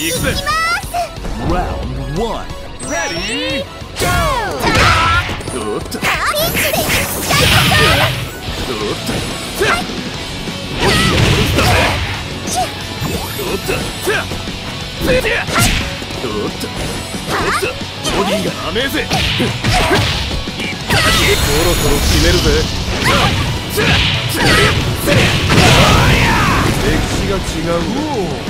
行きます。おっとリッチでおっとおっとおっとおっとおっとボディが甘えぜいただきそろそろめるぜ歴史が違う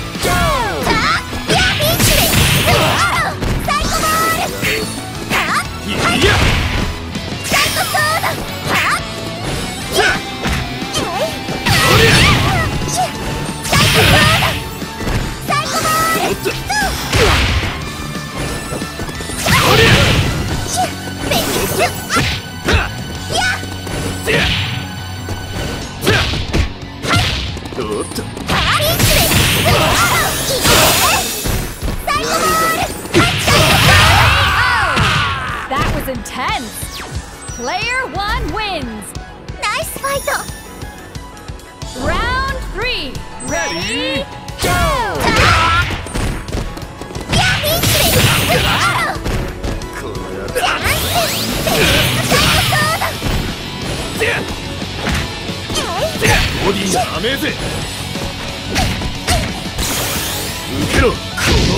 Yeah!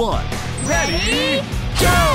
one. Ready, go!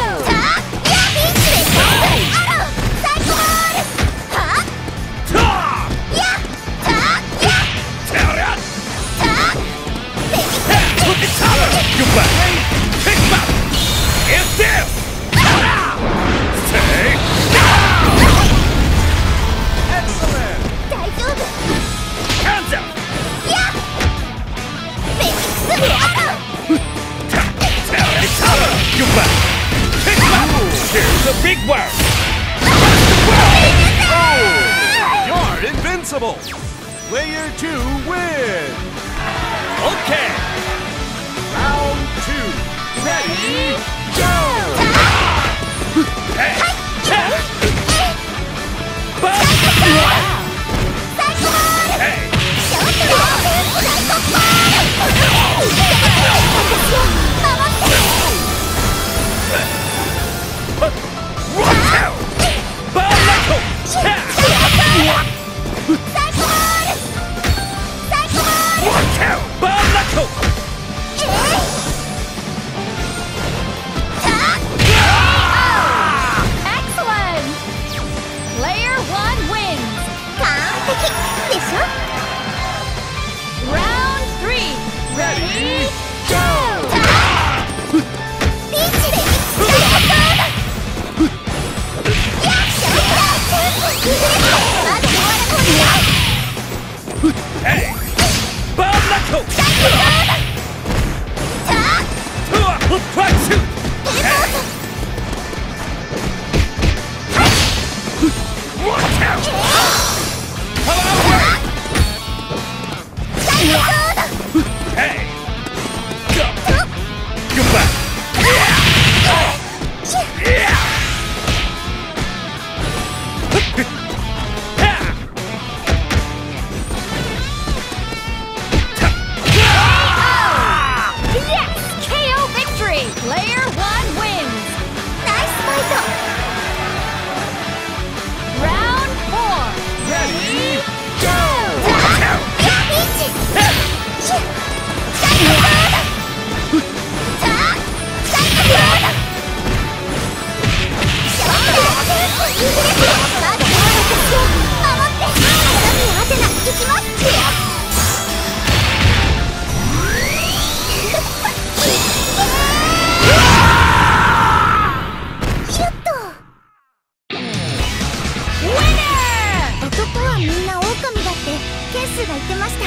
スが言ってました。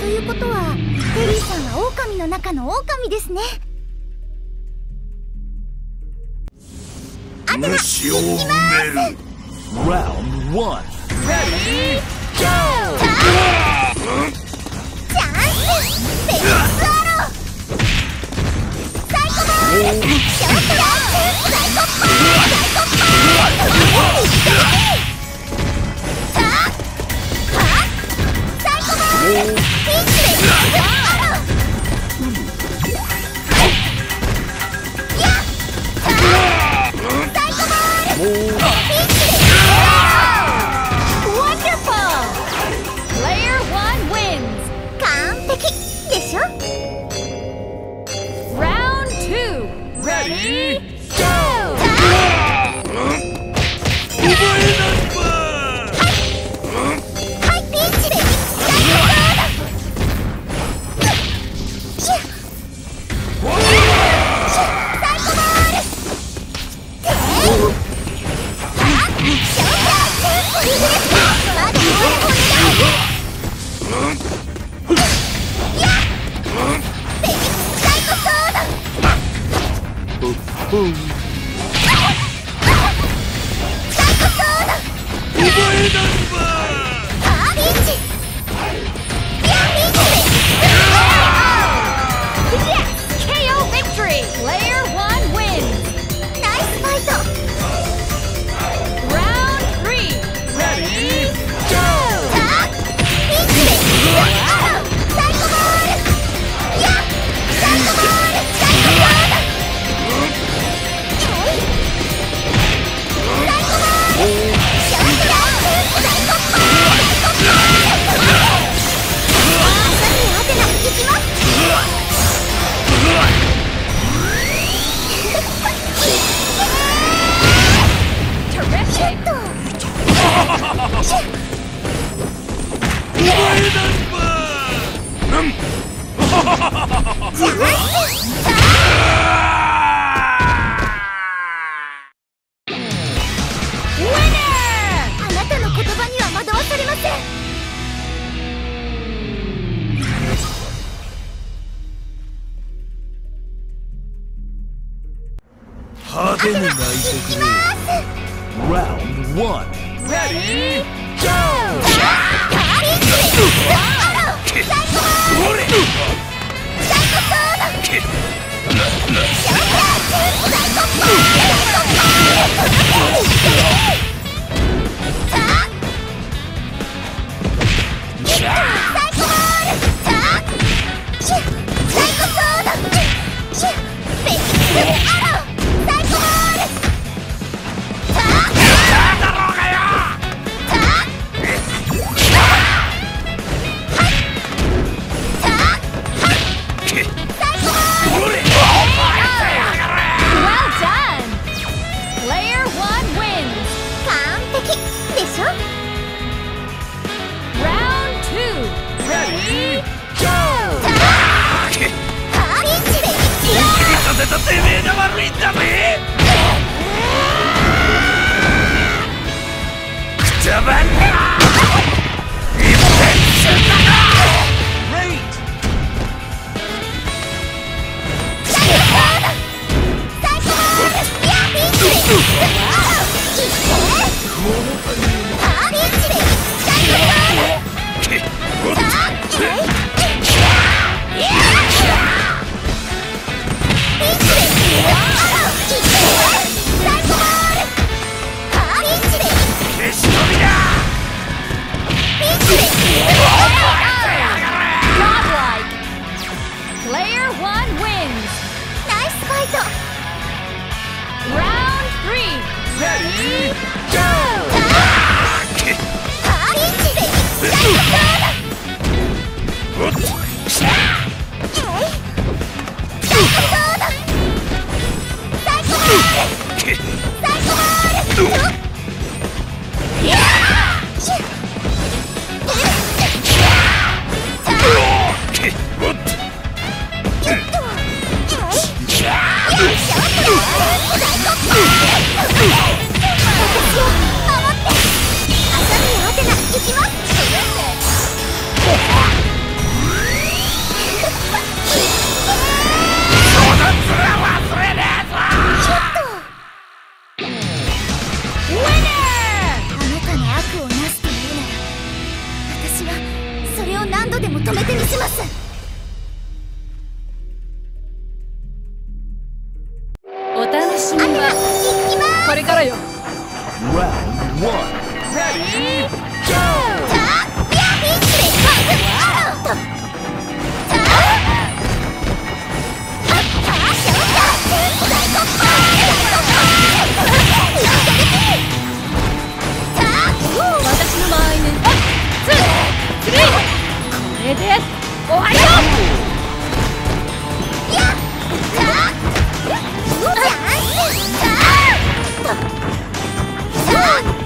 ということはテリーさんはの中のですね。行きます。チャンスフェスローサイコパーショトンスサイコパーサイコパーサイコパーピンクでいっちゃうぞ! Boom. one. Ready, go! Yeah! 信はこれからよ。のワ合いねさあ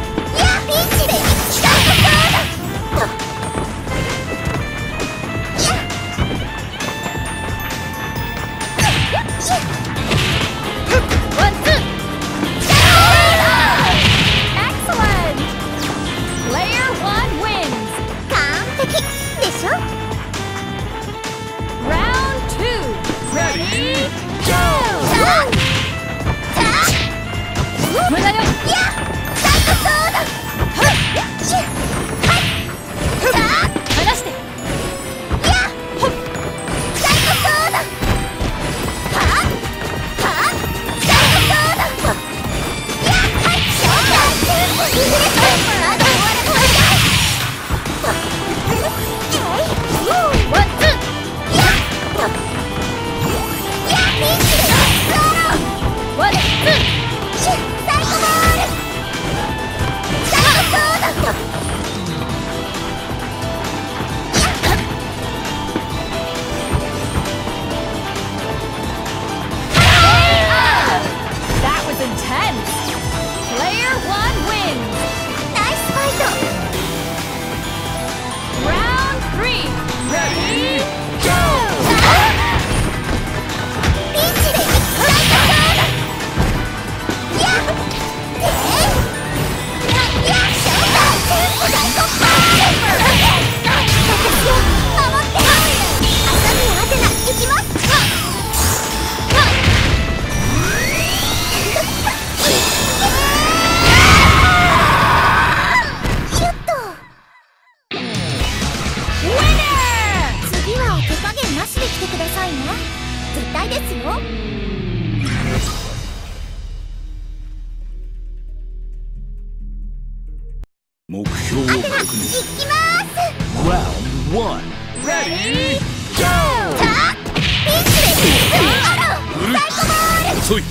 遅い。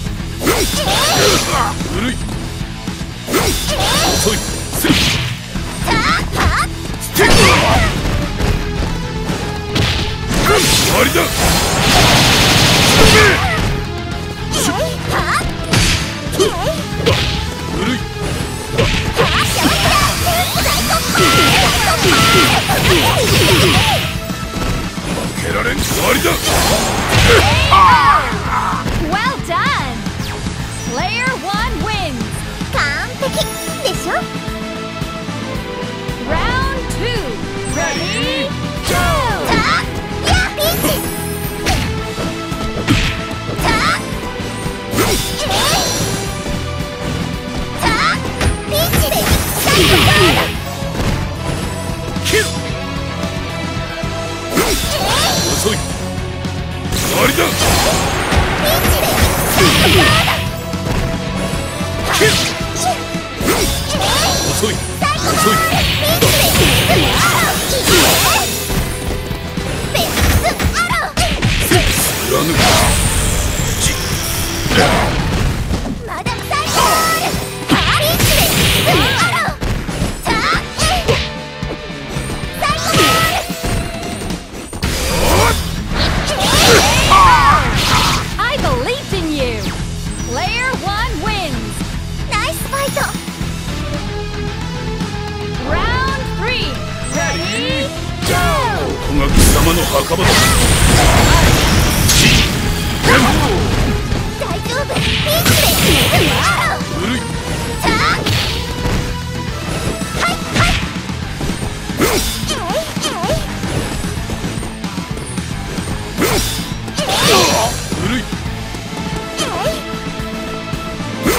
古い。遅い。スリステップ終わりだ。古い。負けられん。終わりだ。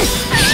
Hey!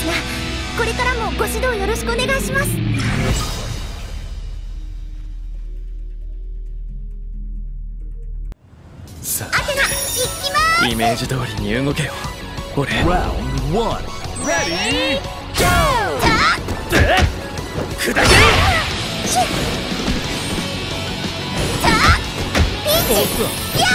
ですがこれからもご指導よろしくお願いします。アテナいきます。イメージ通りに動けよ。俺。ラウンド1レディーゴーで砕けさあピンチ。や